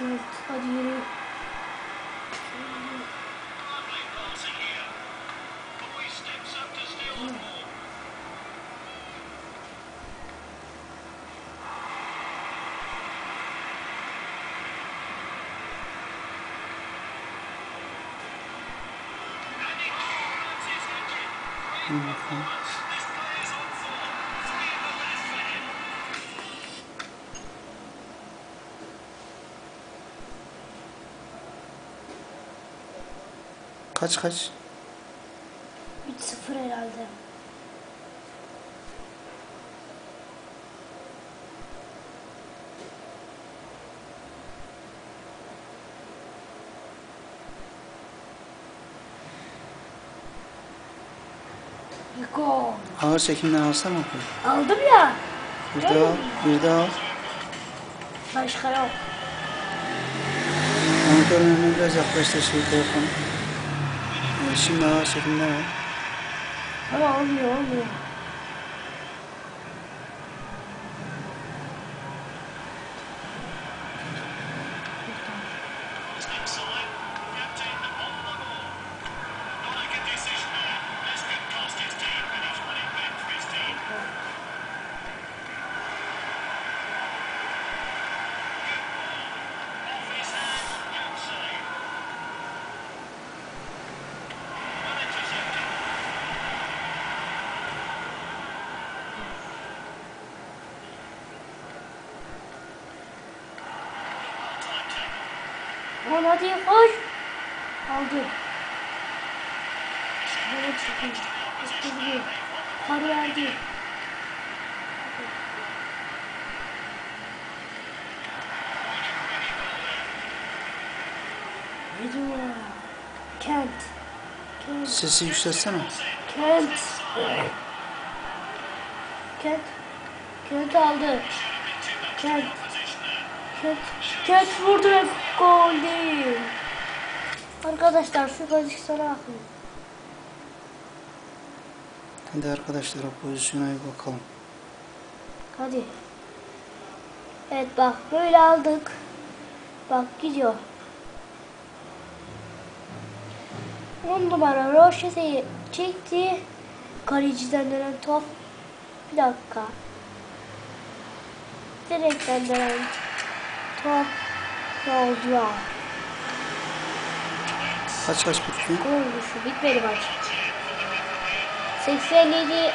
Evet hadi yürü. Kaç kaç? 3-0 herhalde. Gol. Ağır çekimden alsana. Aldım ya. Bir daha al. Bir daha al. Başka yok. Monitörün önüne biraz yaklaştır şey telefonu. 10만 원씩 힘내네. 아, 어미야, 어미야. Gol hadi koş. Aldı. Evet çıkın. Çıkın. Karı verdi. Kent. Kent. Sesi yükseltsene. Kent. Kent. Kent aldı. Kent. Kent. Kent vurdu ve gol değil. Arkadaşlar şu pozisyona bakın. Hadi arkadaşlar o pozisyona bir bakalım. Hadi. Evet bak böyle aldık. Bak gidiyor. 10 numara Rochete'yi çekti. Kaleciden dönen top. Bir dakika. Direkten dönen top. Ya? Kaç kaç bitti? Gol oldu şu. Bitmedi maç. 87